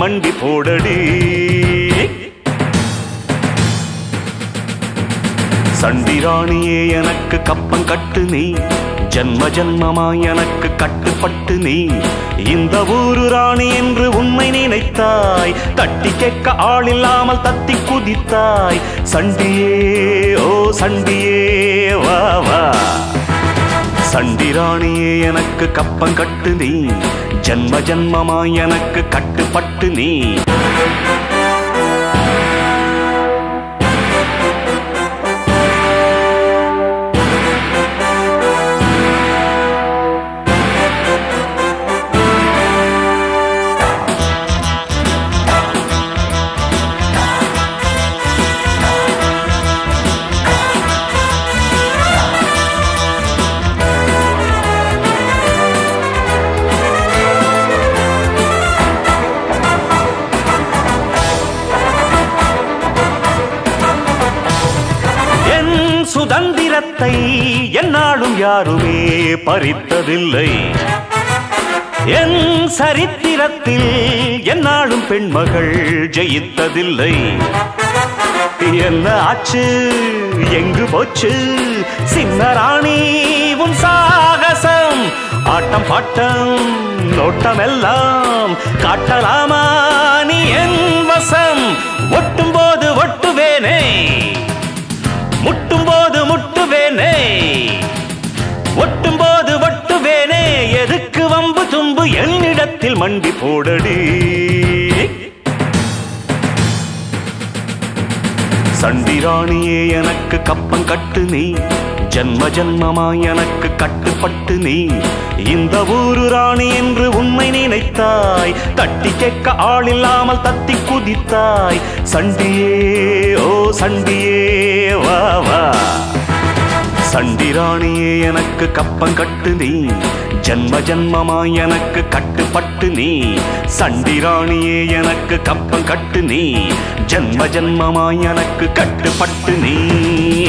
மண்டி போடடி. சண்டிராணியே எனக்கு கப்பம் கட்டு நீ. ஜன்ம ஜன்மமா எனக்கு கட்டுப்பட்டு நீ. இந்த ஊரு ராணி என்று உண்மை நினைத்தாய். தட்டி கேட்க ஆள் இல்லாமல் தத்தி குதித்தாய். சண்டியே ஓ சண்டியே வா வா. சண்டிராணியே எனக்கு கப்பம் கட்டு நீ. ஜன்ம ஜன்மமாய் எனக்கு கட்டுப்பட்டு நீ. சுதந்திரத்தை என்னாலும் யாருமே பறித்ததில்லை. என் சரித்திரத்தில் என்னாலும் பெண்மகள் ஜெயித்ததில்லை. என்ன ஆச்சு? எங்கு போச்சு? சின்ன ராணி உன் சாகசம். ஆட்டம் பாட்டம் நோட்டம் எல்லாம் காட்டலாமா? நீ என் மண்டி போடடி. சண்டிராணியே எனக்கு கப்பம் கட்டு நீ. ஜன்ம ஜன்மமா எனக்கு கட்டுப்பட்டு நீ. இந்த ஊரு ராணி என்று உண்மை நினைத்தாய். தட்டி கேட்க ஆள் இல்லாமல் தத்தி குதித்தாய். சண்டியே ஓ சண்டியே வா. சண்டிராணியே எனக்கு கப்பம் கட்டு நீ. ஜன்ம ஜன்மமாய் எனக்கு கட்டுப்பட்டு நீ. சண்டிராணியே எனக்கு கப்பம் கட்டு நீ. ஜன்ம ஜன்மமாய் எனக்கு கட்டுப்பட்டு நீ.